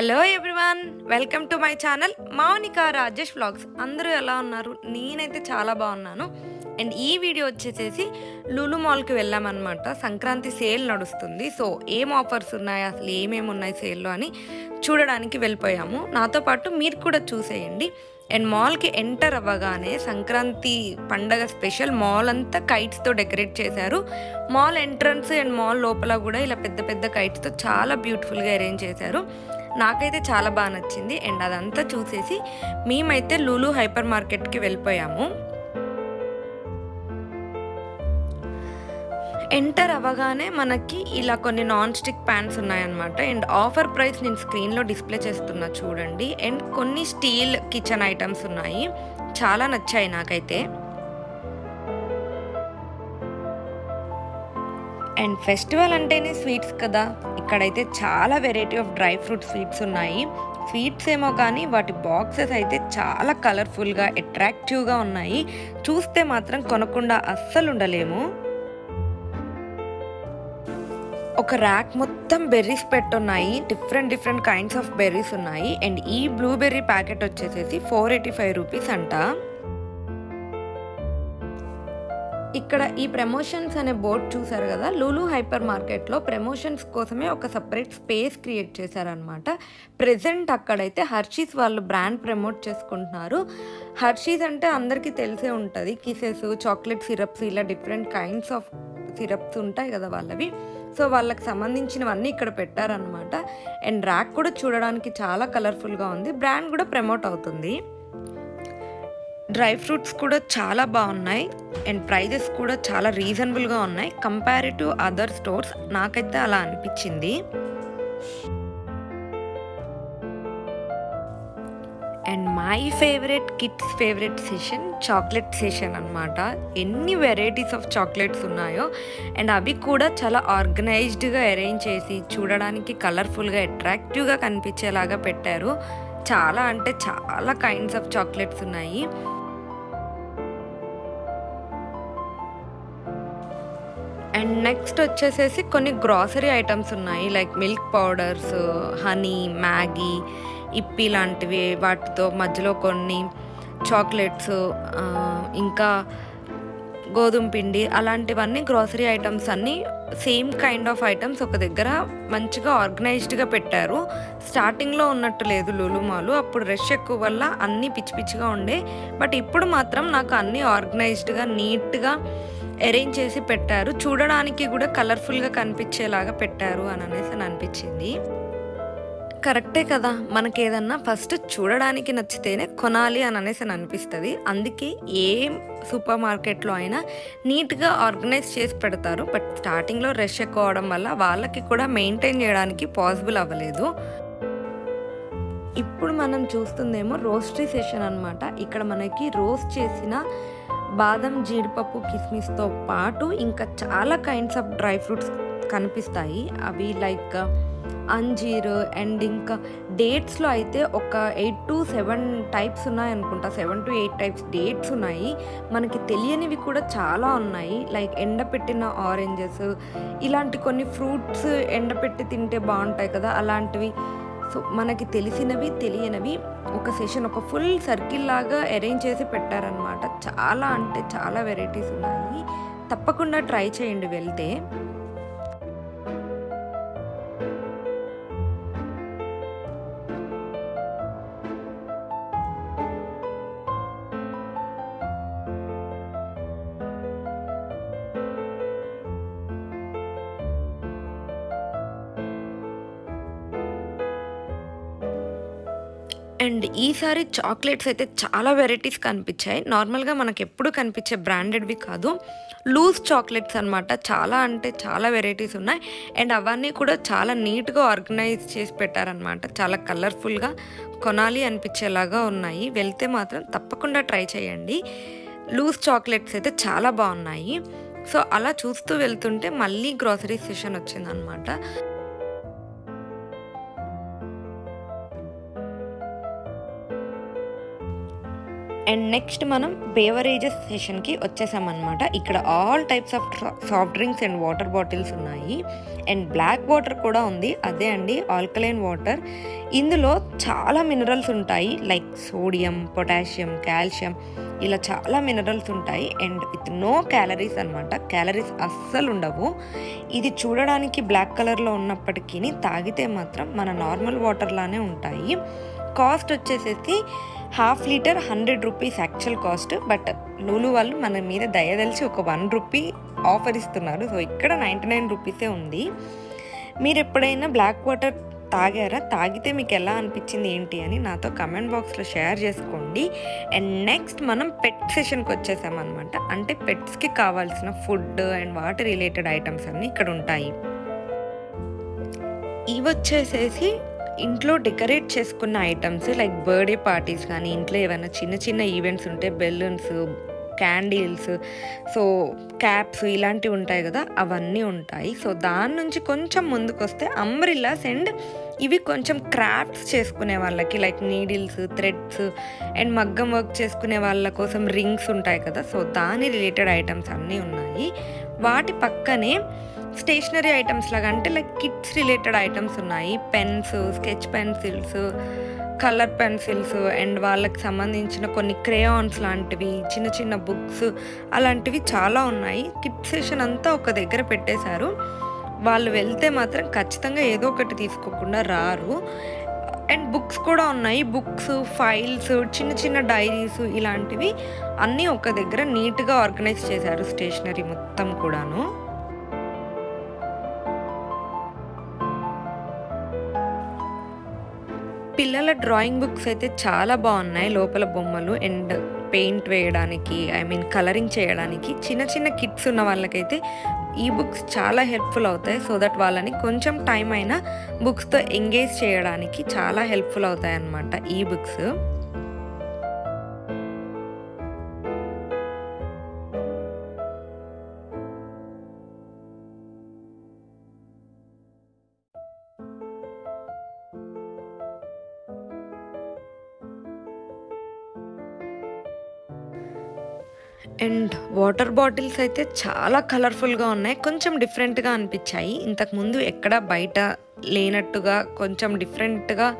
Hello everyone welcome to my channel Mounika Rajesh vlogs అందరూ ఎలా ఉన్నారు? నేనైతే చాలా బాగున్నాను. అండ్ ఈ వీడియో వచ్చేసేసి లులు మాల్కి వెళ్ళామన్నమాట. సంక్రాంతి సేల్ నడుస్తుంది. సో ఏం ఆఫర్స్ ఉన్నాయి? అసలు ఏమేమి ఉన్నాయి సేల్లో అని చూడడానికి వెళ్ళిపోయాము. నాతో పాటు మీరు కూడా చూసేయండి. అండ్ మాల్కి ఎంటర్ అవ్వగానే సంక్రాంతి పండగ స్పెషల్ మాల్ అంతా కైట్స్తో డెకరేట్ చేశారు. మాల్ ఎంట్రన్స్ అండ్ మాల్ లోపల కూడా ఇలా పెద్ద పెద్ద కైట్స్తో చాలా బ్యూటిఫుల్గా అరేంజ్ చేశారు. నాకైతే చాలా బాగా నచ్చింది. అండ్ అదంతా చూసేసి మేమైతే లూలు హైపర్ మార్కెట్కి వెళ్ళిపోయాము. ఎంటర్ అవ్వగానే మనకి ఇలా కొన్ని నాన్ స్టిక్ ప్యాన్స్ ఉన్నాయన్నమాట. అండ్ ఆఫర్ ప్రైస్ నేను స్క్రీన్లో డిస్ప్లే చేస్తున్నా చూడండి. అండ్ కొన్ని స్టీల్ కిచెన్ ఐటమ్స్ ఉన్నాయి. చాలా నచ్చాయి నాకైతే. అండ్ ఫెస్టివల్ అంటేనే స్వీట్స్ కదా. ఇక్కడైతే చాలా variety of dry fruit sweets ఉన్నాయి. స్వీట్స్ ఏమో కానీ వాటి బాక్సెస్ అయితే చాలా కలర్ఫుల్గా అట్రాక్టివ్గా ఉన్నాయి. చూస్తే మాత్రం కొనకుండా అస్సలు ఉండలేము. ఒక ర్యాక్ మొత్తం berries పెట్టున్నాయి. Different different kinds of berries ఉన్నాయి. అండ్ ఈ బ్లూబెర్రీ ప్యాకెట్ వచ్చేసేసి ఫోర్ ఎయిటీ ఫైవ్ రూపీస్ అంట. ఇక్కడ ఈ ప్రమోషన్స్ అనే బోర్డ్ చూసారు కదా? లూలు హైపర్ మార్కెట్లో ప్రమోషన్స్ కోసమే ఒక సపరేట్ స్పేస్ క్రియేట్ చేశారనమాట ప్రజెంట్ అక్కడైతే హర్షీస్ వాళ్ళు బ్రాండ్ ప్రమోట్ చేసుకుంటున్నారు. హర్షీస్ అంటే అందరికీ తెలిసే ఉంటుంది. కిసెస్ చాక్లెట్ సిరప్స్ ఇలా డిఫరెంట్ కైండ్స్ ఆఫ్ సిరప్స్ ఉంటాయి కదా వాళ్ళవి. సో వాళ్ళకి సంబంధించినవన్నీ ఇక్కడ పెట్టారనమాట అండ్ ర్యాక్ కూడా చూడడానికి చాలా కలర్ఫుల్గా ఉంది. బ్రాండ్ కూడా ప్రమోట్ అవుతుంది. డ్రై ఫ్రూట్స్ కూడా చాలా బాగున్నాయి అండ్ ప్రైజెస్ కూడా చాలా రీజనబుల్గా ఉన్నాయి కంపేర్ టు అదర్ స్టోర్స్. నాకైతే అలా అనిపించింది. And my favourite kids favourite session chocolate session అనమాట ఎన్ని వెరైటీస్ ఆఫ్ చాక్లెట్స్ ఉన్నాయో అండ్ అవి కూడా చాలా ఆర్గనైజ్డ్గా అరేంజ్ చేసి చూడడానికి కలర్ఫుల్గా అట్రాక్టివ్గా కనిపించేలాగా పెట్టారు. చాలా అంటే చాలా కైండ్స్ ఆఫ్ చాక్లెట్స్ ఉన్నాయి. అండ్ నెక్స్ట్ వచ్చేసేసి కొన్ని గ్రాసరీ ఐటమ్స్ ఉన్నాయి like milk powders honey Maggi Yippee లాంటివి వాటితో మధ్యలో కొన్ని చాక్లెట్స్ ఇంకా గోధుమ పిండి అలాంటివన్నీ గ్రాసరీ ఐటమ్స్ అన్నీ సేమ్ కైండ్ ఆఫ్ ఐటమ్స్ ఒక దగ్గర మంచిగా ఆర్గనైజ్డ్గా పెట్టారు. స్టార్టింగ్లో ఉన్నట్టు లేదు లులుమాలు అప్పుడు రష్ ఎక్కువ వల్ల అన్నీ పిచ్చి పిచ్చిగా ఉండే. బట్ ఇప్పుడు మాత్రం నాకు అన్నీ ఆర్గనైజ్డ్గా నీట్గా అరేంజ్ చేసి పెట్టారు. చూడడానికి కూడా కలర్ఫుల్గా కనిపించేలాగా పెట్టారు అని అనేసి అని అనిపించింది. కరెక్టే కదా. మనకి ఏదన్నా ఫస్ట్ చూడడానికి నచ్చితేనే కొనాలి అని అనేసి అని అనిపిస్తుంది. అందుకే ఏ సూపర్ మార్కెట్లో అయినా నీట్గా ఆర్గనైజ్ చేసి పెడతారు. బట్ స్టార్టింగ్లో రష్ ఎక్కువ అవడం వల్ల వాళ్ళకి కూడా మెయింటైన్ చేయడానికి పాసిబుల్ అవ్వలేదు. ఇప్పుడు మనం చూస్తుందేమో రోస్ట్రీ సెషన్ అనమాట ఇక్కడ మనకి రోస్ట్ చేసిన బాదం జీడిపప్పు కిస్మిస్తో పాటు ఇంకా చాలా కైండ్స్ ఆఫ్ డ్రై ఫ్రూట్స్ కనిపిస్తాయి. అవి లైక్ అంజీర్ అండ్ ఇంకా డేట్స్లో అయితే ఒక ఎయిట్ టు సెవెన్ టైప్స్ ఉన్నాయి అనుకుంటా. Seven to eight types dates ఉన్నాయి. మనకి తెలియనివి కూడా చాలా ఉన్నాయి. లైక్ ఎండపెట్టిన ఆరెంజెస్ ఇలాంటి కొన్ని ఫ్రూట్స్ ఎండపెట్టి తింటే బాగుంటాయి కదా. అలాంటివి సో మనకి తెలిసినవి తెలియనివి ఒక సెషన్ ఒక ఫుల్ సర్కిల్ లాగా అరేంజ్ చేసి పెట్టారనమాట చాలా అంటే చాలా వెరైటీస్ ఉన్నాయి. తప్పకుండా ట్రై చేయండి వెళ్తే. అండ్ ఈసారి చాక్లెట్స్ అయితే చాలా వెరైటీస్ కనిపించాయి. నార్మల్గా మనకు ఎప్పుడు కనిపించే బ్రాండెడ్వి కాదు. లూజ్ చాక్లెట్స్ అనమాట చాలా అంటే చాలా వెరైటీస్ ఉన్నాయి. అండ్ అవన్నీ కూడా చాలా నీట్గా ఆర్గనైజ్ చేసి పెట్టారనమాట చాలా కలర్ఫుల్గా కొనాలి అనిపించేలాగా ఉన్నాయి. వెళ్తే మాత్రం తప్పకుండా ట్రై చేయండి. లూజ్ చాక్లెట్స్ అయితే చాలా బాగున్నాయి. సో అలా చూస్తూ వెళ్తుంటే మళ్ళీ గ్రాసరీ సెషన్ వచ్చిందనమాట అండ్ నెక్స్ట్ మనం బేవరేజెస్ సెషన్కి వచ్చేసామన్నమాట. ఇక్కడ all types of soft drinks and water bottles ఉన్నాయి. అండ్ బ్లాక్ వాటర్ కూడా ఉంది. అదే అండి ఆల్కలైన్ వాటర్ ఇందులో చాలా మినరల్స్ ఉంటాయి. లైక్ సోడియం పొటాషియం కాల్షియం ఇలా చాలా మినరల్స్ ఉంటాయి. అండ్ విత్ నో క్యాలరీస్ అనమాట క్యాలరీస్ అస్సలు ఉండవు. ఇది చూడడానికి బ్లాక్ కలర్లో ఉన్నప్పటికీ తాగితే మాత్రం మన నార్మల్ వాటర్లానే ఉంటాయి. కాస్ట్ వచ్చేసేసి half litre hundred rupees actual cost but Lulu వాళ్ళు మన మీద దయదలిచి ఒక వన్ రూపీ ఆఫర్ ఇస్తున్నారు. సో ఇక్కడ నైంటీ నైన్ రూపీసే ఉంది. మీరు ఎప్పుడైనా బ్లాక్ వాటర్ తాగారా? తాగితే మీకు ఎలా అనిపించింది ఏంటి అని నాతో కమెంట్ బాక్స్లో షేర్ చేసుకోండి. అండ్ నెక్స్ట్ మనం పెట్ సెషన్కి వచ్చేసామన్నమాట అంటే పెట్స్కి కావాల్సిన food and water related items అన్నీ ఇక్కడ ఉంటాయి. ఇవి వచ్చేసేసి ఇంట్లో డెకరేట్ చేసుకున్న ఐటమ్స్ లైక్ బర్త్డే పార్టీస్ కానీ ఇంట్లో ఏమైనా చిన్న చిన్న ఈవెంట్స్ ఉంటే బెలూన్స్ క్యాండిల్స్ సో క్యాప్స్ ఇలాంటివి ఉంటాయి కదా అవన్నీ ఉంటాయి. సో దాని నుంచి కొంచెం ముందుకు వస్తే అంబ్రిల్లాస్ అండ్ ఇవి కొంచెం క్రాఫ్ట్స్ చేసుకునే వాళ్ళకి లైక్ నీడిల్స్ థ్రెడ్స్ అండ్ మగ్గం వర్క్ చేసుకునే వాళ్ళ కోసం రింగ్స్ ఉంటాయి కదా సో దాని రిలేటెడ్ ఐటమ్స్ అన్నీ ఉన్నాయి. వాటి పక్కనే స్టేషనరీ ఐటమ్స్ లాగా అంటే లైక్ కిడ్స్ రిలేటెడ్ ఐటమ్స్ ఉన్నాయి. Pens sketch pencils colour pencils and వాళ్ళకి సంబంధించిన కొన్ని క్రేయాన్స్ లాంటివి చిన్న చిన్న బుక్స్ అలాంటివి చాలా ఉన్నాయి. కిడ్ సెషన్ అంతా ఒక దగ్గర పెట్టేశారు. వాళ్ళు వెళ్తే మాత్రం ఖచ్చితంగా ఏదో ఒకటి తీసుకోకుండా రారు. అండ్ బుక్స్ కూడా ఉన్నాయి. బుక్స్ ఫైల్స్ చిన్న చిన్న డైరీస్ ఇలాంటివి అన్నీ ఒక దగ్గర నీట్గా ఆర్గనైజ్ చేశారు స్టేషనరీ మొత్తం కూడాను. పిల్లల డ్రాయింగ్ బుక్స్ అయితే చాలా బాగున్నాయి. లోపల బొమ్మలు అండ్ పెయింట్ వేయడానికి ఐ మీన్ కలరింగ్ చేయడానికి చిన్న చిన్న కిట్స్ ఉన్న వాళ్ళకైతే ఈ బుక్స్ చాలా హెల్ప్ఫుల్ అవుతాయి. సో దట్ వాళ్ళని కొంచెం టైం అయినా బుక్స్తో ఎంగేజ్ చేయడానికి చాలా హెల్ప్ఫుల్ అవుతాయి అన్నమాట ఈ బుక్స్. అండ్ వాటర్ బాటిల్స్ అయితే చాలా కలర్ఫుల్గా ఉన్నాయి. కొంచెం డిఫరెంట్గా అనిపించాయి. ఇంతకుముందు ఎక్కడ బయట లేనట్టుగా కొంచెం డిఫరెంట్గా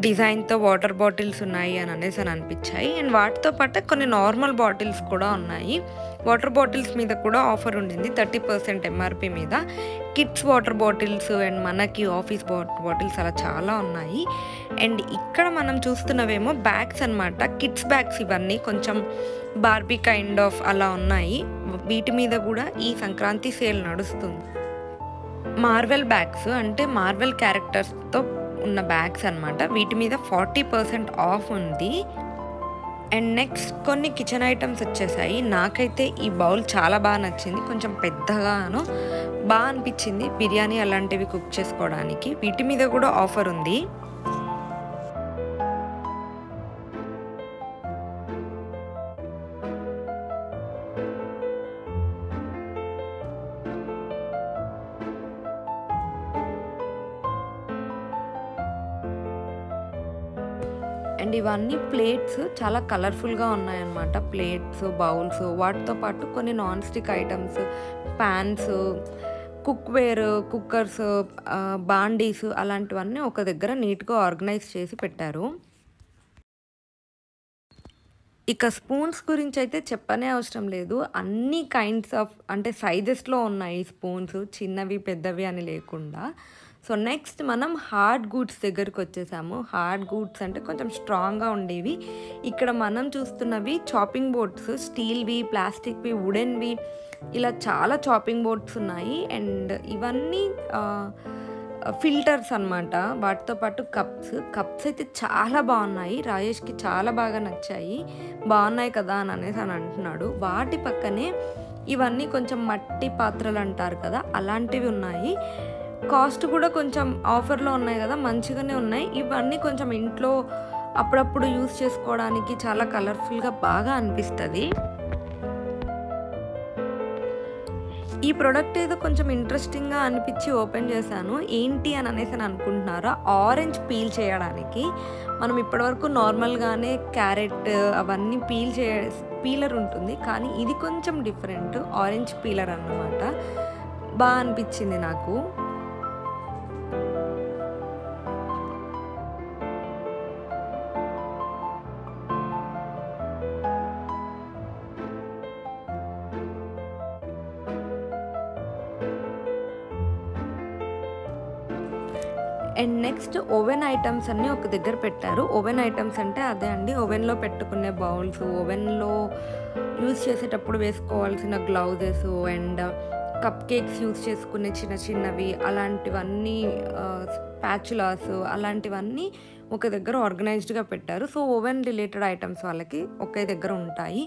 డిజైన్తో వాటర్ బాటిల్స్ ఉన్నాయి అని అనేసి అని అనిపించాయి. అండ్ వాటితో పాటు కొన్ని నార్మల్ బాటిల్స్ కూడా ఉన్నాయి. వాటర్ బాటిల్స్ మీద కూడా ఆఫర్ ఉండింది థర్టీ పర్సెంట్ ఎంఆర్పి మీద. కిడ్స్ వాటర్ బాటిల్స్ అండ్ మనకి ఆఫీస్ వాటర్ బాటిల్స్ అలా చాలా ఉన్నాయి. అండ్ ఇక్కడ మనం చూస్తున్నవేమో బ్యాగ్స్ అనమాట కిడ్స్ బ్యాగ్స్ ఇవన్నీ కొంచెం బార్బీ కైండ్ ఆఫ్ అలా ఉన్నాయి. వీటి మీద కూడా ఈ సంక్రాంతి సేల్ నడుస్తుంది. మార్వెల్ బ్యాగ్స్ అంటే మార్వెల్ క్యారెక్టర్స్తో ఉన్న బ్యాగ్స్ అనమాట వీటి మీద ఫార్టీ పర్సెంట్ ఆఫ్ ఉంది. అండ్ నెక్స్ట్ కొన్ని కిచెన్ ఐటమ్స్ వచ్చేసాయి. నాకైతే ఈ బౌల్ చాలా బాగా నచ్చింది. కొంచెం పెద్దగాను బాగా అనిపించింది. బిర్యానీ అలాంటివి కుక్ చేసుకోవడానికి. వీటి మీద కూడా ఆఫర్ ఉంది. ఇవన్నీ ప్లేట్స్ చాలా కలర్ఫుల్గా ఉన్నాయన్నమాట. ప్లేట్స్ బౌల్స్ వాటితో పాటు కొన్ని non stick items pans cookware cookers బాండీస్ అలాంటివన్నీ ఒక దగ్గర నీట్గా ఆర్గనైజ్ చేసి పెట్టారు. ఇక స్పూన్స్ గురించి అయితే చెప్పనే అవసరం లేదు. అన్ని కైండ్స్ ఆఫ్ అంటే సైజెస్లో ఉన్నాయి స్పూన్స్ చిన్నవి పెద్దవి అని లేకుండా. సో నెక్స్ట్ మనం హార్డ్ గూడ్స్ దగ్గరికి వచ్చేసాము. హార్డ్ గూడ్స్ అంటే కొంచెం స్ట్రాంగ్గా ఉండేవి. ఇక్కడ మనం చూస్తున్నవి చాపింగ్ బోర్డ్స్ స్టీల్వి ప్లాస్టిక్వి వుడెన్వి. ఇలా చాలా చాపింగ్ బోర్డ్స్ ఉన్నాయి. అండ్ ఇవన్నీ ఫిల్టర్స్ అనమాట వాటితో పాటు కప్స్. కప్స్ అయితే చాలా బాగున్నాయి. రాజేష్కి చాలా బాగా నచ్చాయి. బాగున్నాయి కదా అని అనేసి అని అంటున్నాడు. వాటి పక్కనే ఇవన్నీ కొంచెం మట్టి పాత్రలు అంటారు కదా అలాంటివి ఉన్నాయి. కాస్ట్ కూడా కొంచెం ఆఫర్లో ఉన్నాయి కదా మంచిగానే ఉన్నాయి. ఇవన్నీ కొంచెం ఇంట్లో అప్పుడప్పుడు యూస్ చేసుకోవడానికి చాలా కలర్ఫుల్గా బాగా అనిపిస్తుంది. ఈ ప్రోడక్ట్ ఏదో కొంచెం ఇంట్రెస్టింగ్గా అనిపించి ఓపెన్ చేశాను. ఏంటి అని అనేసి అని అనుకుంటున్నారా? ఆరెంజ్ పీల్ చేయడానికి మనం ఇప్పటివరకు నార్మల్గానే క్యారెట్ అవన్నీ పీల్ చే పీలర్ ఉంటుంది. కానీ ఇది కొంచెం డిఫరెంట్ ఆరెంజ్ పీలర్ అన్నమాట. బాగా అనిపించింది నాకు. ఐటమ్స్ అన్నీ ఒక దగ్గర పెట్టారు. ఓవెన్ ఐటమ్స్ అంటే అదే అండి. ఓవెన్లో పెట్టుకునే బౌల్స్ ఓవెన్లో యూజ్ చేసేటప్పుడు వేసుకోవాల్సిన gloves and cupcakes use చేసుకునే చిన్న చిన్నవి అలాంటివన్నీ ప్యాచులాస్ అలాంటివన్నీ ఒక దగ్గర ఆర్గనైజ్డ్గా పెట్టారు. సో ఓవెన్ రిలేటెడ్ ఐటమ్స్ వాళ్ళకి ఒకే దగ్గర ఉంటాయి.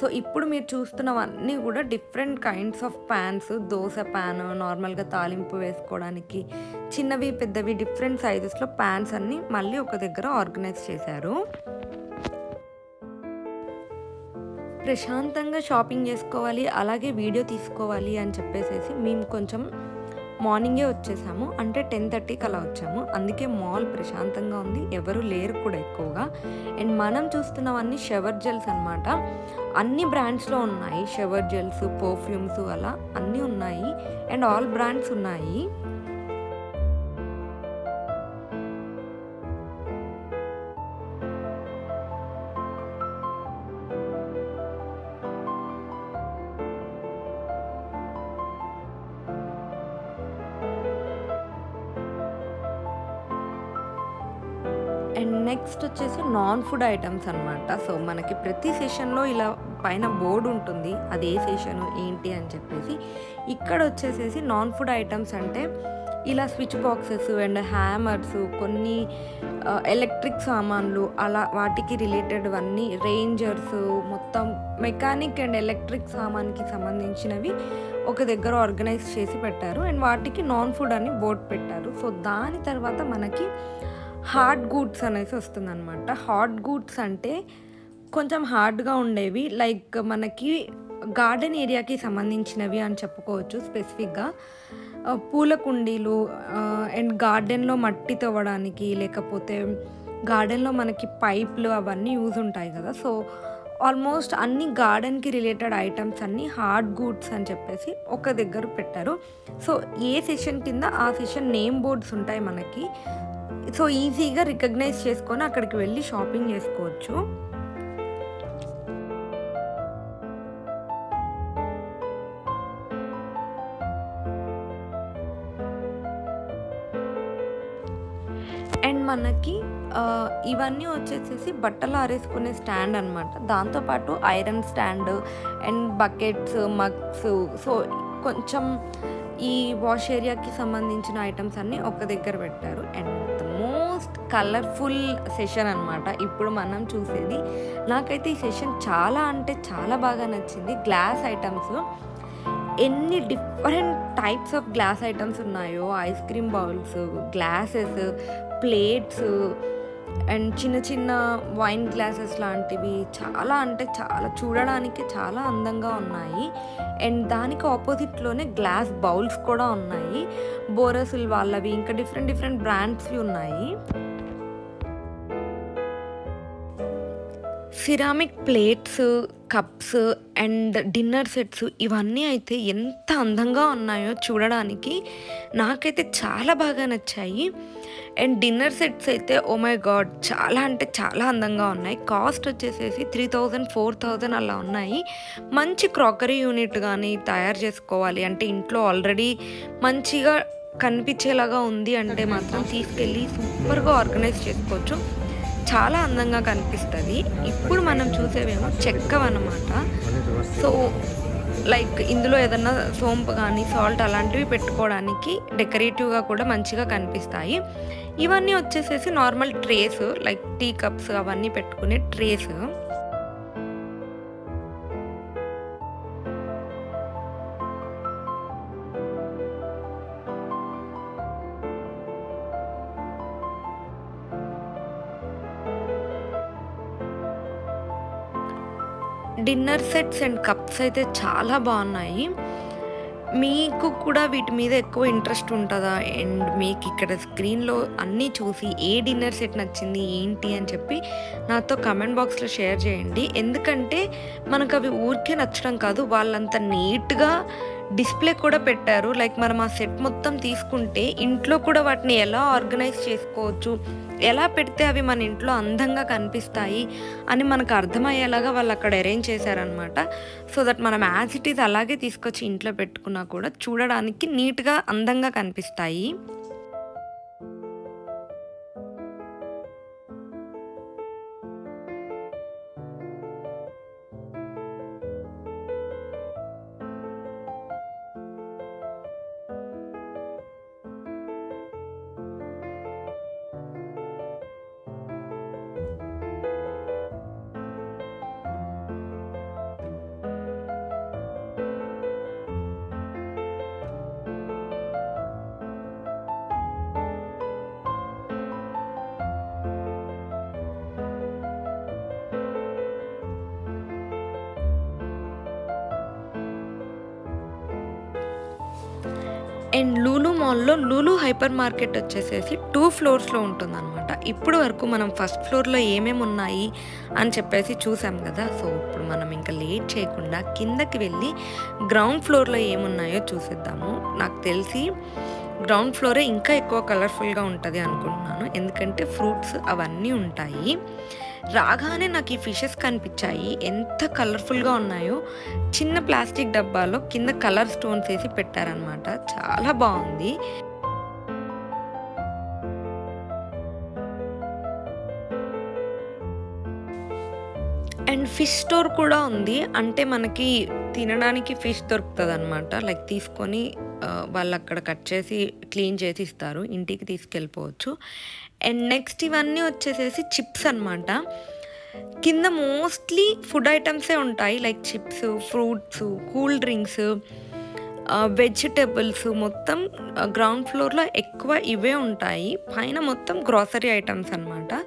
సో ఇప్పుడు మీరు చూస్తున్నవన్నీ కూడా different kinds of pans dosa pan నార్మల్గా తాలింపు వేసుకోవడానికి చిన్నవి పెద్దవి డిఫరెంట్ సైజెస్లో ప్యాన్స్ అన్నీ మళ్ళీ ఒక దగ్గర ఆర్గనైజ్ చేశారు. ప్రశాంతంగా షాపింగ్ చేసుకోవాలి అలాగే వీడియో తీసుకోవాలి అని చెప్పేసేసి మేము కొంచెం మార్నింగే వచ్చేసాము. అంటే టెన్ థర్టీకి అలా వచ్చాము. అందుకే మాల్ ప్రశాంతంగా ఉంది. ఎవరు లేరు కూడా ఎక్కువగా. అండ్ మనం చూస్తున్నవన్నీ షవర్ జెల్స్ అనమాట అన్ని బ్రాండ్స్లో ఉన్నాయి. షవర్ జెల్స్ పర్ఫ్యూమ్స్ అలా అన్నీ ఉన్నాయి. అండ్ ఆల్ బ్రాండ్స్ ఉన్నాయి. అండ్ నెక్స్ట్ వచ్చేసి నాన్ ఫుడ్ ఐటమ్స్ అనమాట సో మనకి ప్రతి సెషన్లో ఇలా పైన బోర్డు ఉంటుంది. అది ఏ సెషన్ ఏంటి అని చెప్పేసి. ఇక్కడ వచ్చేసేసి నాన్ ఫుడ్ ఐటమ్స్ అంటే ఇలా స్విచ్ బాక్సెస్ అండ్ హ్యామర్స్ కొన్ని ఎలక్ట్రిక్ సామాన్లు అలా వాటికి రిలేటెడ్వన్నీ రేంజర్స్ మొత్తం మెకానిక్ అండ్ ఎలక్ట్రిక్ సామాన్కి సంబంధించినవి ఒక దగ్గర ఆర్గనైజ్ చేసి పెట్టారు. అండ్ వాటికి నాన్ ఫుడ్ అని బోర్డు పెట్టారు. సో దాని తర్వాత మనకి హార్డ్ గూడ్స్ అనేసి వస్తుందన్నమాట. హార్డ్ గూడ్స్ అంటే కొంచెం హార్డ్గా ఉండేవి. లైక్ మనకి గార్డెన్ ఏరియాకి సంబంధించినవి అని చెప్పుకోవచ్చు స్పెసిఫిక్గా. పూల కుండీలు అండ్ గార్డెన్లో మట్టి తవ్వడానికి లేకపోతే గార్డెన్లో మనకి పైప్లు అవన్నీ యూజ్ ఉంటాయి కదా. సో ఆల్మోస్ట్ అన్ని గార్డెన్కి రిలేటెడ్ ఐటమ్స్ అన్నీ హార్డ్ గూడ్స్ అని చెప్పేసి ఒక దగ్గర పెట్టారు. సో ఏ సెషన్ కింద ఆ సెషన్ నేమ్ బోర్డ్స్ ఉంటాయి మనకి. సో ఈజీగా రికగ్నైజ్ చేసుకొని అక్కడికి వెళ్ళి షాపింగ్ చేసుకోవచ్చు. అండ్ మనకి ఇవన్నీ వచ్చేసేసి బట్టలు ఆరేసుకునే స్టాండ్ అనమాట దాంతోపాటు iron stand and buckets mugs so కొంచెం ఈ వాష్ ఏరియాకి సంబంధించిన ఐటమ్స్ అన్నీ ఒక దగ్గర పెట్టారు. అండ్ మోస్ట్ కలర్ఫుల్ సెషన్ అనమాట ఇప్పుడు మనం చూసేది నాకైతే ఈ సెషన్ చాలా అంటే చాలా బాగా నచ్చింది. Glass items. ఎన్ని different types of glass items ఉన్నాయో. Ice cream bowls glasses plates and చిన్న చిన్న వైన్ గ్లాసెస్ లాంటివి చాలా అంటే చాలా చూడడానికి చాలా అందంగా ఉన్నాయి. అండ్ దానికి ఆపోజిట్లోనే గ్లాస్ బౌల్స్ కూడా ఉన్నాయి. బోరసులు వాళ్ళవి ఇంకా డిఫరెంట్ డిఫరెంట్ బ్రాండ్స్వి ఉన్నాయి. Ceramic plates cups and dinner sets ఇవన్నీ అయితే ఎంత అందంగా ఉన్నాయో చూడడానికి నాకైతే చాలా బాగా నచ్చాయి. అండ్ డిన్నర్ సెట్స్ అయితే ఓ మై గాడ్ చాలా అంటే చాలా అందంగా ఉన్నాయి. కాస్ట్ వచ్చేసేసి త్రీ థౌజండ్ ఫోర్ థౌజండ్ అలా ఉన్నాయి. మంచి క్రాకరీ యూనిట్ కానీ తయారు చేసుకోవాలి అంటే ఇంట్లో ఆల్రెడీ మంచిగా కనిపించేలాగా ఉంది అంటే మాత్రం తీసుకెళ్ళి సూపర్గా ఆర్గనైజ్ చేసుకోవచ్చు. చాలా అందంగా కనిపిస్తుంది. ఇప్పుడు మనం చూసేవేమో చెక్కవన్నమాట. సో లైక్ ఇందులో ఏదన్నా సోంపు కానీ సాల్ట్ అలాంటివి పెట్టుకోవడానికి డెకరేటివ్గా కూడా మంచిగా కనిపిస్తాయి. ఇవన్నీ వచ్చేసేసి normal trays like tea cups అవన్నీ పెట్టుకునే trays. Dinner sets and cups అయితే చాలా బాగున్నాయి. మీకు కూడా వీటి మీద ఎక్కువ ఇంట్రెస్ట్ ఉంటుందా? అండ్ మీకు ఇక్కడ స్క్రీన్లో అన్నీ చూసి ఏ డిన్నర్ సెట్ నచ్చింది ఏంటి అని చెప్పి నాతో కమెంట్ బాక్స్లో షేర్ చేయండి. ఎందుకంటే మనకు అవి ఊరికే నచ్చడం కాదు వాళ్ళంత నీట్గా డిస్ప్లే కూడా పెట్టారు. లైక్ మనం ఆ సెట్ మొత్తం తీసుకుంటే ఇంట్లో కూడా వాటిని ఎలా ఆర్గనైజ్ చేసుకోవచ్చు ఎలా పెడితే అవి మన ఇంట్లో అందంగా కనిపిస్తాయి అని మనకు అర్థమయ్యేలాగా వాళ్ళు అక్కడ అరేంజ్ చేశారనమాట సో దట్ మనం యాజ్ ఇట్ ఈస్ అలాగే తీసుకొచ్చి ఇంట్లో పెట్టుకున్నా కూడా చూడడానికి నీట్గా అందంగా కనిపిస్తాయి. లూలు లూలు హైపర్ మార్కెట్ వచ్చేసేసి టూ ఫ్లోర్స్లో ఉంటుందన్నమాట. ఇప్పుడు వరకు మనం ఫస్ట్ ఫ్లోర్లో ఏమేమి ఉన్నాయి అని చెప్పేసి చూసాం కదా. సో ఇప్పుడు మనం ఇంకా లేట్ చేయకుండా కిందకి వెళ్ళి గ్రౌండ్ ఫ్లోర్లో ఏమున్నాయో చూసేద్దాము. నాకు తెలిసి గ్రౌండ్ ఫ్లోరే ఇంకా ఎక్కువ కలర్ఫుల్గా ఉంటుంది అనుకుంటున్నాను. ఎందుకంటే ఫ్రూట్స్ అవన్నీ ఉంటాయి. రాగానే నాకు ఈ ఫిషెస్ కనిపించాయి. ఎంత కలర్ఫుల్గా ఉన్నాయో. చిన్న ప్లాస్టిక్ డబ్బాలో కింద కలర్ స్టోన్స్ వేసి పెట్టారనమాట చాలా బాగుంది. ఫిష్ స్టోర్ కూడా ఉంది. అంటే మనకి తినడానికి ఫిష్ దొరుకుతుంది అనమాట లైక్ తీసుకొని వాళ్ళు అక్కడ కట్ చేసి క్లీన్ చేసి ఇస్తారు. ఇంటికి తీసుకెళ్ళిపోవచ్చు. అండ్ నెక్స్ట్ ఇవన్నీ వచ్చేసేసి చిప్స్ అన్నమాట. కింద మోస్ట్లీ ఫుడ్ ఐటమ్సే ఉంటాయి. Like chips fruits cool drinks vegetables మొత్తం గ్రౌండ్ ఫ్లోర్లో ఎక్కువ ఇవే ఉంటాయి. పైన మొత్తం గ్రాసరీ ఐటమ్స్ అనమాట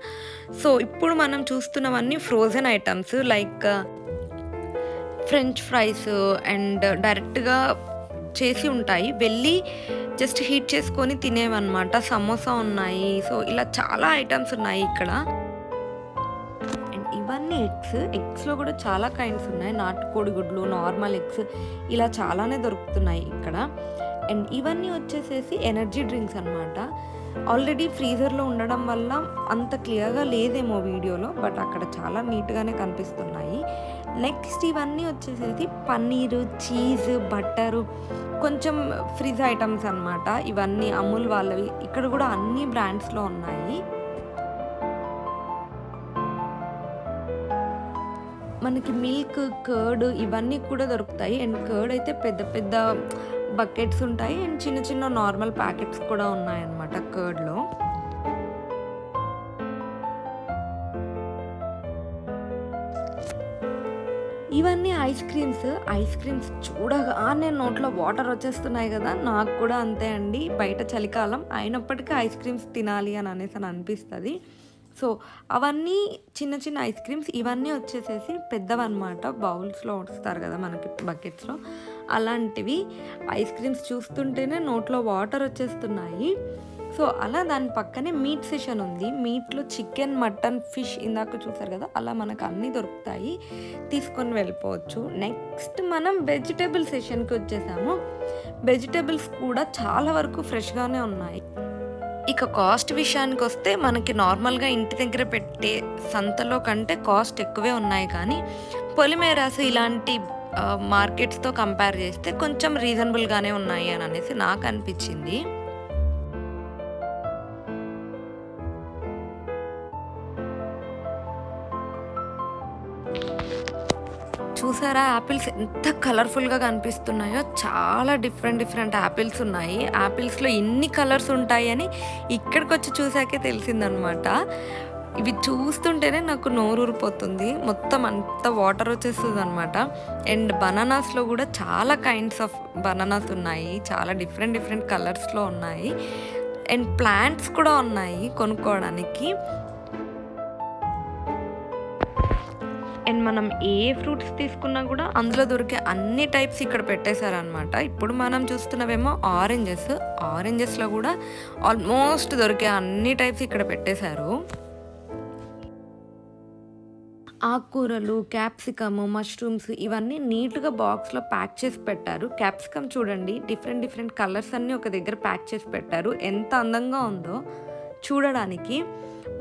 సో ఇప్పుడు మనం చూస్తున్నవన్నీ frozen items like French fries and డైరెక్ట్గా చేసి ఉంటాయి. వెళ్ళి జస్ట్ హీట్ చేసుకొని తినేవన్నమాట. సమోసా ఉన్నాయి. సో ఇలా చాలా ఐటమ్స్ ఉన్నాయి ఇక్కడ. ఇవన్నీ ఎగ్స్. ఎగ్స్లో కూడా చాలా కైండ్స్ ఉన్నాయి. నాటుకోడి గుడ్లు నార్మల్ ఎగ్స్ ఇలా చాలానే దొరుకుతున్నాయి ఇక్కడ. అండ్ ఇవన్నీ వచ్చేసేసి ఎనర్జీ డ్రింక్స్ అనమాట ఆల్రెడీ ఫ్రీజర్లో ఉండడం వల్ల అంత క్లియర్గా లేదేమో వీడియోలో బట్ అక్కడ చాలా నీట్గానే కనిపిస్తున్నాయి. నెక్స్ట్ ఇవన్నీ వచ్చేసేసి పన్నీరు చీజ్ బట్టరు కొంచెం ఫ్రిజ్ ఐటమ్స్ అన్నమాట. ఇవన్నీ అమూల్ వాళ్ళవి. ఇక్కడ కూడా అన్ని బ్రాండ్స్లో ఉన్నాయి. మనకి మిల్క్ కర్డ్ ఇవన్నీ కూడా దొరుకుతాయి. అండ్ కర్డ్ అయితే పెద్ద పెద్ద బకెట్స్ ఉంటాయి. అండ్ చిన్న చిన్న నార్మల్ ప్యాకెట్స్ కూడా ఉన్నాయన్నమాట కర్డ్లో. ఇవన్నీ ఐస్ క్రీమ్స్. ఐస్ క్రీమ్స్ చూడగానే నోట్లో వాటర్ వచ్చేస్తున్నాయి కదా నాకు కూడా అంతే అండి. బయట చలికాలం అయినప్పటికీ ఐస్ క్రీమ్స్ తినాలి అని అనేసి అని అనిపిస్తుంది. సో అవన్నీ చిన్న చిన్న ఐస్ క్రీమ్స్ ఇవన్నీ వచ్చేసేసి పెద్దవన్నమాట. బౌల్స్లో వస్తారు కదా మనకి బకెట్స్లో. అలాంటివి ఐస్ క్రీమ్స్ చూస్తుంటేనే నోట్లో వాటర్ వచ్చేస్తున్నాయి. సో అలా దాని పక్కనే మీట్ సెషన్ ఉంది. మీట్లో చికెన్ మటన్ ఫిష్ ఇందాక చూసారు కదా? అలా మనకు అన్నీ దొరుకుతాయి. తీసుకొని వెళ్ళిపోవచ్చు. నెక్స్ట్ మనం వెజిటేబుల్ సెషన్కి వచ్చేసాము. వెజిటేబుల్స్ కూడా చాలా వరకు ఫ్రెష్గానే ఉన్నాయి. ఇక కాస్ట్ విషయానికి వస్తే మనకి నార్మల్గా ఇంటి దగ్గర పెట్టే సంతలో కంటే కాస్ట్ ఎక్కువే ఉన్నాయి కానీ పొలిమేరాసు ఇలాంటి మార్కెట్స్తో కంపేర్ చేస్తే కొంచెం రీజనబుల్గానే ఉన్నాయి అని అనేసి నాకు అనిపించింది. చూసారా? యాపిల్స్ ఎంత కలర్ఫుల్గా కనిపిస్తున్నాయో. చాలా డిఫరెంట్ డిఫరెంట్ యాపిల్స్ ఉన్నాయి. యాపిల్స్లో ఎన్ని కలర్స్ ఉంటాయని ఇక్కడికి వచ్చి చూసాకే తెలిసిందనమాట. ఇవి చూస్తుంటేనే నాకు నోరు ఊరిపోతుంది మొత్తం అంత వాటర్ వచ్చేస్తుంది అనమాట అండ్ బనానాస్లో కూడా చాలా కైండ్స్ ఆఫ్ బనానాస్ ఉన్నాయి. చాలా డిఫరెంట్ డిఫరెంట్ కలర్స్లో ఉన్నాయి. అండ్ ప్లాంట్స్ కూడా ఉన్నాయి కొనుక్కోవడానికి. అండ్ మనం ఏ ఫ్రూట్స్ తీసుకున్నా కూడా అందులో దొరికే అన్ని టైప్స్ ఇక్కడ పెట్టేశారనమాట ఇప్పుడు మనం చూస్తున్నవేమో ఆరెంజెస్. ఆరెంజెస్లో కూడా ఆల్మోస్ట్ దొరికే అన్ని టైప్స్ ఇక్కడ పెట్టేశారు. ఆకుకూరలు క్యాప్సికమ్ మష్రూమ్స్ ఇవన్నీ నీట్గా బాక్స్లో ప్యాక్ చేసి పెట్టారు. క్యాప్సికమ్ చూడండి డిఫరెంట్ డిఫరెంట్ కలర్స్ అన్నీ ఒక దగ్గర ప్యాక్ చేసి పెట్టారు. ఎంత అందంగా ఉందో చూడడానికి.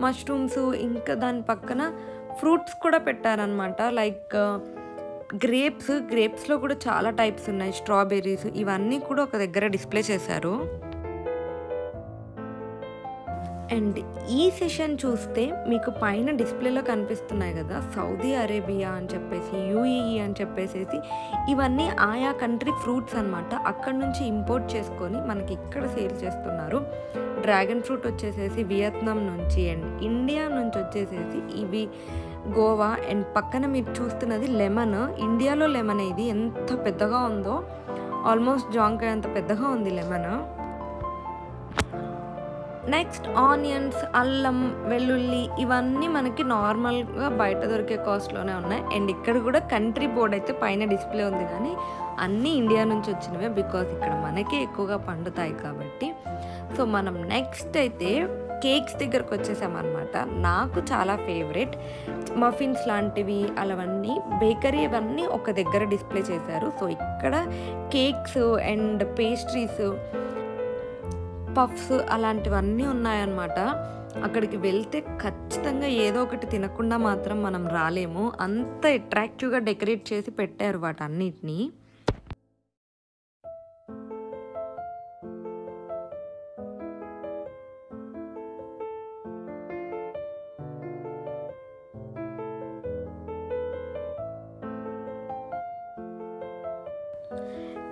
మష్రూమ్స్ ఇంకా దాని పక్కన ఫ్రూట్స్ కూడా పెట్టారనమాట లైక్ uh, గ్రేప్స్ గ్రేప్స్లో కూడా చాలా టైప్స్ ఉన్నాయి. స్ట్రాబెర్రీస్ ఇవన్నీ కూడా ఒక దగ్గర డిస్ప్లే చేశారు. అండ్ ఈ సెషన్ చూస్తే మీకు పైన డిస్ప్లేలో కనిపిస్తున్నాయి కదా సౌదీ అరేబియా అని చెప్పేసి యూఈఈ అని చెప్పేసేసి ఇవన్నీ ఆయా కంట్రీ ఫ్రూట్స్ అనమాట అక్కడ నుంచి ఇంపోర్ట్ చేసుకొని మనకి ఇక్కడ సేల్ చేస్తున్నారు. డ్రాగన్ ఫ్రూట్ వచ్చేసేసి వియత్నాం నుంచి అండ్ ఇండియా నుంచి వచ్చేసేసి ఇవి గోవా అండ్ పక్కన మీరు చూస్తున్నది లెమన్. ఇండియాలో లెమన్ ఇది ఎంత పెద్దగా ఉందో ఆల్మోస్ట్ జాంకాయ అంత పెద్దగా ఉంది లెమన్. నెక్స్ట్ ఆనియన్స్ అల్లం వెల్లుల్లి ఇవన్నీ మనకి నార్మల్గా బయట దొరికే కాస్ట్లోనే ఉన్నాయి. అండ్ ఇక్కడ కూడా కంట్రీ బోర్డ్ అయితే పైన డిస్ప్లే ఉంది కానీ అన్నీ ఇండియా నుంచి వచ్చినవే బికాస్ ఇక్కడ మనకే ఎక్కువగా పండుతాయి కాబట్టి. సో మనం నెక్స్ట్ అయితే కేక్స్ దగ్గరకు వచ్చేసామన్నమాట. నాకు చాలా ఫేవరెట్ మఫిన్స్ లాంటివి అలావన్నీ బేకరీ ఇవన్నీ ఒక దగ్గర డిస్ప్లే చేశారు. సో ఇక్కడ కేక్స్ అండ్ పేస్ట్రీస్ పఫ్స్ అలాంటివన్నీ ఉన్నాయన్నమాట. అక్కడికి వెళ్తే ఖచ్చితంగా ఏదో ఒకటి తినకుండా మాత్రం మనం రాలేము. అంత అట్రాక్టివ్గా డెకరేట్ చేసి పెట్టారు వాటన్నిటిని.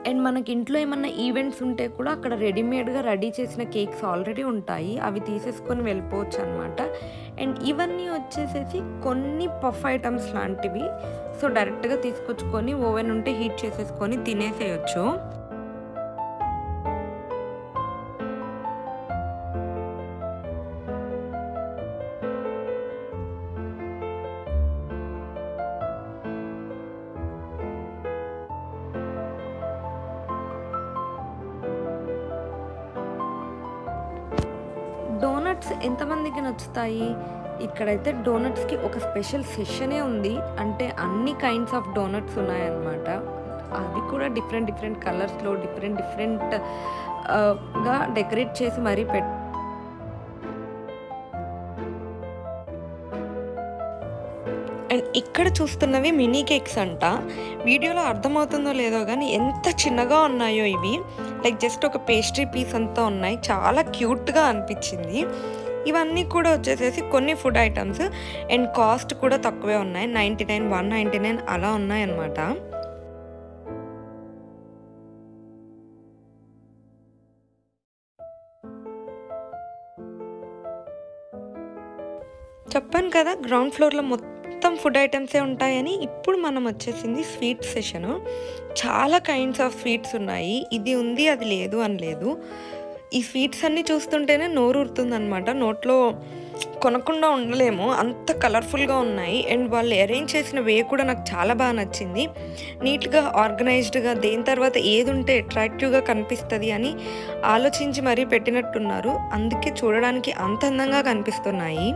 అండ్ మనకి ఇంట్లో ఏమన్నా ఈవెంట్స్ ఉంటే కూడా అక్కడ రెడీమేడ్గా రెడీ చేసిన కేక్స్ ఆల్రెడీ ఉంటాయి. అవి తీసేసుకొని వెళ్ళిపోవచ్చు అనమాట అండ్ ఇవన్నీ వచ్చేసేసి కొన్ని పఫ్ ఐటమ్స్ లాంటివి. సో డైరెక్ట్గా తీసుకొచ్చుకొని ఓవెన్ ఉంటే హీట్ చేసేసుకొని తినేసేయచ్చు. ఇక్కడైతే డోనట్స్కి ఒక స్పెషల్ సెషనే ఉంది. అంటే అన్ని కైండ్స్ ఆఫ్ డోనట్స్ ఉన్నాయన్నమాట. అవి కూడా డిఫరెంట్ డిఫరెంట్ కలర్స్లో డిఫరెంట్ డిఫరెంట్గా డెకరేట్ చేసి మరీ పెట్ అండ్ ఇక్కడ చూస్తున్నవి మినీ కేక్స్ అంట. వీడియోలో అర్థమవుతుందో లేదో కానీ ఎంత చిన్నగా ఉన్నాయో ఇవి. లైక్ జస్ట్ ఒక పేస్ట్రీ పీస్ అంతా ఉన్నాయి. చాలా క్యూట్గా అనిపించింది. ఇవన్నీ కూడా వచ్చేసేసి కొన్ని ఫుడ్ ఐటమ్స్. అండ్ కాస్ట్ కూడా తక్కువే ఉన్నాయి. Ninety nine one ninety nine అలా ఉన్నాయన్నమాట. చెప్పాను కదా గ్రౌండ్ ఫ్లోర్లో మొత్తం ఫుడ్ ఐటమ్సే ఉంటాయని ఇప్పుడు మనం వచ్చేసింది స్వీట్ సెషను. చాలా కైండ్స్ ఆఫ్ స్వీట్స్ ఉన్నాయి. ఇది ఉంది అది లేదు అని లేదు. ఈ స్వీట్స్ అన్నీ చూస్తుంటేనే నోరు ఊరుతుందనమాట నోట్లో కొనకుండా ఉండలేము. అంత కలర్ఫుల్గా ఉన్నాయి. అండ్ వాళ్ళు అరేంజ్ చేసిన వే కూడా నాకు చాలా బాగా నచ్చింది. నీట్గా ఆర్గనైజ్డ్గా దేని తర్వాత ఏది ఉంటే అట్రాక్టివ్గా కనిపిస్తుంది అని ఆలోచించి మరీ పెట్టినట్టున్నారు. అందుకే చూడడానికి అంత అందంగా కనిపిస్తున్నాయి.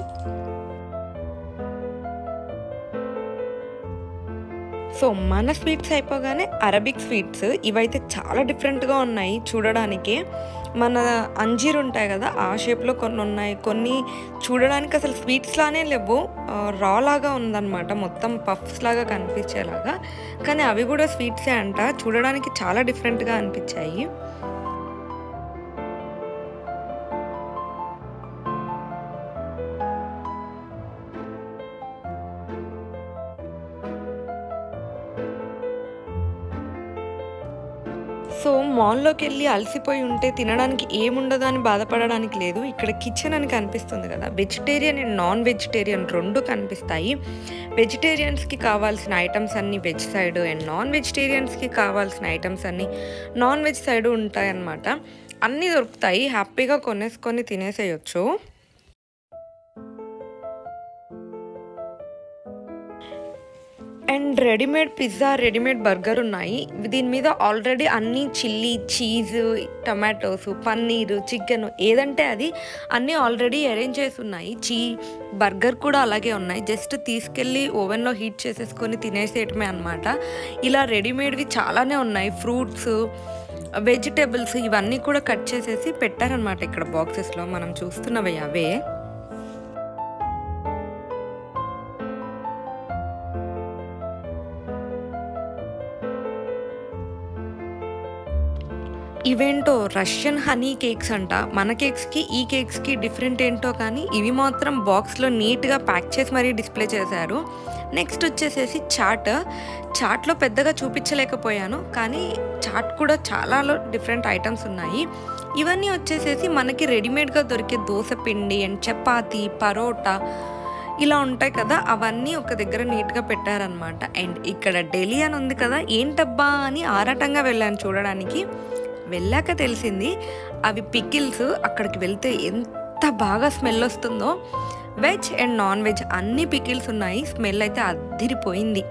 సో మన స్వీట్స్ అయిపోగానే అరబిక్ స్వీట్స్ ఇవైతే చాలా డిఫరెంట్గా ఉన్నాయి చూడడానికి. మన అంజీర్ ఉంటాయి కదా ఆ షేప్లో కొన్ని ఉన్నాయి కొన్ని చూడడానికి అసలు స్వీట్స్ లానే లేవు. రా లాగా ఉందన్నమాట. మొత్తం పఫ్స్ లాగా కనిపించేలాగా. కానీ అవి కూడా స్వీట్సే అంట. చూడడానికి చాలా డిఫరెంట్గా అనిపించాయి. సో మాల్లోకి వెళ్ళి అలసిపోయి ఉంటే తినడానికి ఏముండదు అని బాధపడడానికి లేదు. ఇక్కడ కిచెన్ అని కనిపిస్తుంది కదా. వెజిటేరియన్ అండ్ నాన్ వెజిటేరియన్ రెండు కనిపిస్తాయి. వెజిటేరియన్స్కి కావాల్సిన ఐటమ్స్ అన్నీ వెజ్ సైడ్ అండ్ నాన్ వెజిటేరియన్స్కి కావాల్సిన ఐటమ్స్ అన్నీ నాన్ వెజ్ సైడ్ ఉంటాయన్నమాట. అన్నీ దొరుకుతాయి. హ్యాపీగా కొనేసుకొని తినేసేయచ్చు. And readymade pizza readymade burger ఉన్నాయి. దీని మీద ఆల్రెడీ అన్ని chilli cheese tomatoes paneer chicken ఏదంటే అది అన్నీ ఆల్రెడీ అరేంజ్ చేసి ఉన్నాయి. చీ బర్గర్ కూడా అలాగే ఉన్నాయి. జస్ట్ తీసుకెళ్ళి ఓవెన్లో హీట్ చేసేసుకొని తినేసేయటమే అనమాట ఇలా రెడీమేడ్వి చాలానే ఉన్నాయి. ఫ్రూట్స్ వెజిటేబుల్స్ ఇవన్నీ కూడా కట్ చేసేసి పెట్టారనమాట ఇక్కడ బాక్సెస్లో. మనం చూస్తున్నవి అవే. ఇవేంటో రష్యన్ హనీ కేక్స్ అంట. మన కేక్స్కి ఈ కేక్స్కి డిఫరెంట్ ఏంటో కానీ ఇవి మాత్రం బాక్స్లో నీట్గా ప్యాక్ చేసి మరీ డిస్ప్లే చేశారు. నెక్స్ట్ వచ్చేసేసి చాట్. చాట్లో పెద్దగా చూపించలేకపోయాను కానీ చాట్ కూడా చాలా డిఫరెంట్ ఐటమ్స్ ఉన్నాయి. ఇవన్నీ వచ్చేసేసి మనకి రెడీమేడ్గా దొరికే దోశ పిండి అండ్ చపాతి పరోటా ఇలా ఉంటాయి కదా అవన్నీ ఒక దగ్గర నీట్గా పెట్టారనమాట అండ్ ఇక్కడ ఢిల్లీ అని ఉంది కదా ఏంటబ్బా అని ఆరాటంగా వెళ్ళాను చూడడానికి. వెళ్ళాక తెలిసింది అవి పికిల్స్ అక్కడికి వెళ్తే ఎంత బాగా స్మెల్ వస్తుందో. వెజ్ అండ్ నాన్ వెజ్ అన్ని పికిల్స్ ఉన్నాయి స్మెల్ అయితే అద్దిరిపోయింది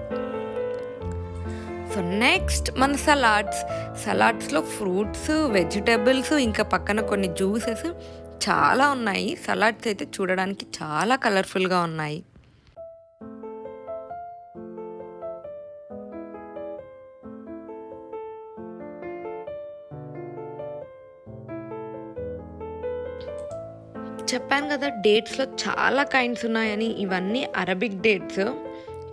సో నెక్స్ట్ మన సలాడ్స్. సలాడ్స్లో ఫ్రూట్స్ వెజిటేబుల్స్ ఇంకా పక్కన కొన్ని జ్యూసెస్ చాలా ఉన్నాయి. సలాడ్స్ అయితే చూడడానికి చాలా కలర్ఫుల్గా ఉన్నాయి. చెప్పాను కదా డేట్స్లో చాలా కైండ్స్ ఉన్నాయని. ఇవన్నీ అరబిక్ డేట్స్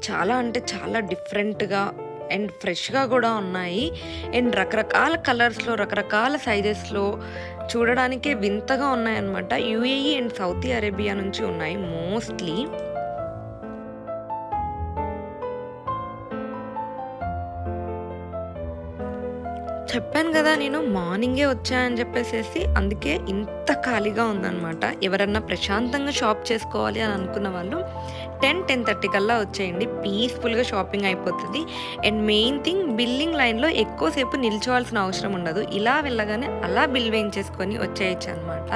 చాలా అంటే చాలా డిఫరెంట్గా అండ్ ఫ్రెష్గా కూడా ఉన్నాయి. అండ్ రకరకాల కలర్స్లో రకరకాల సైజెస్లో చూడడానికే వింతగా ఉన్నాయన్నమాట. యుఏఈ అండ్ సౌదీ అరేబియా నుంచి ఉన్నాయి మోస్ట్లీ చెప్పాను కదా నేను మార్నింగే వచ్చానని చెప్పేసి అందుకే ఇంత ఖాళీగా ఉందన్నమాట. ఎవరన్నా ప్రశాంతంగా షాప్ చేసుకోవాలి అని అనుకున్న వాళ్ళు టెన్ టెన్ థర్టీ కల్లా వచ్చేయండి. పీస్ఫుల్గా షాపింగ్ అయిపోతుంది. అండ్ మెయిన్ థింగ్ బిల్లింగ్ లైన్లో ఎక్కువసేపు నిల్చోవాల్సిన అవసరం ఉండదు. ఇలా వెళ్ళగానే అలా బిల్ వేయించేసుకొని వచ్చేయచ్చు అనమాట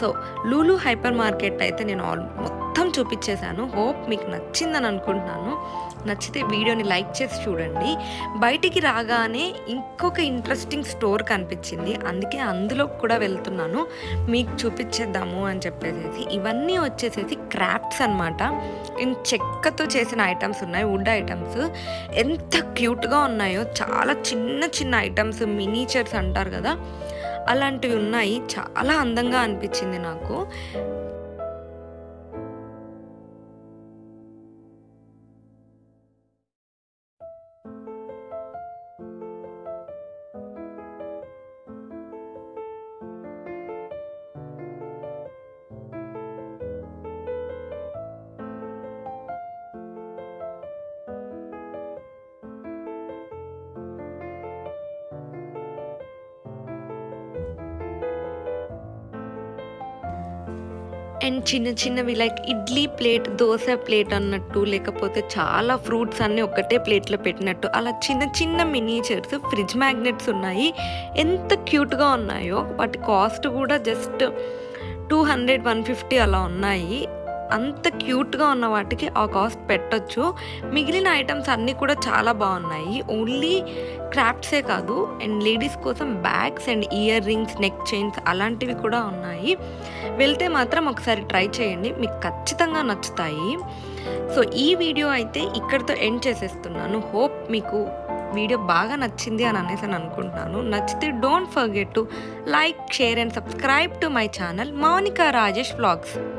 సో లూలు హైపర్ మార్కెట్ అయితే నేను ఆల్ మొత్తం చూపించేశాను. హోప్ మీకు నచ్చిందని అనుకుంటున్నాను. నచ్చితే వీడియోని లైక్ చేసి చూడండి. బయటికి రాగానే ఇంకొక ఇంట్రెస్టింగ్ స్టోర్ కనిపించింది. అందుకే అందులో కూడా వెళ్తున్నాను. మీకు చూపించేద్దాము అని చెప్పేసి ఇవన్నీ వచ్చేసేసి క్రాఫ్ట్స్ అనమాట ఇన్ చెక్కతో చేసిన ఐటమ్స్ ఉన్నాయి వుడ్ ఐటమ్స్. ఎంత క్యూట్గా ఉన్నాయో చాలా చిన్న చిన్న ఐటమ్స్ మినీచర్స్ అంటారు కదా అలాంటివి ఉన్నాయి. చాలా అందంగా అనిపించింది నాకు. అండ్ చిన్న చిన్నవి like idli plate dosa plate అన్నట్టు లేకపోతే చాలా ఫ్రూట్స్ అన్నీ ఒకటే ప్లేట్లో పెట్టినట్టు అలా చిన్న చిన్న మినీచర్స్ ఫ్రిడ్జ్ మ్యాగ్నెట్స్ ఉన్నాయి. ఎంత క్యూట్గా ఉన్నాయో వాటి కాస్ట్ కూడా just two hundred one fifty అలా ఉన్నాయి. అంత క్యూట్గా ఉన్న వాటికి ఆ కాస్ట్ పెట్టొచ్చు. మిగిలిన ఐటమ్స్ అన్నీ కూడా చాలా బాగున్నాయి. ఓన్లీ క్రాఫ్ట్సే కాదు అండ్ లేడీస్ కోసం bags and earrings neck chains అలాంటివి కూడా ఉన్నాయి. వెళ్తే మాత్రం ఒకసారి ట్రై చేయండి. మీకు ఖచ్చితంగా నచ్చుతాయి. సో ఈ వీడియో అయితే ఇక్కడితో ఎండ్ చేసేస్తున్నాను. హోప్ మీకు వీడియో బాగా నచ్చింది అని అనేసి అని అనుకుంటున్నాను. నచ్చితే don't forget to like share and subscribe to my channel Mounika Rajesh vlogs.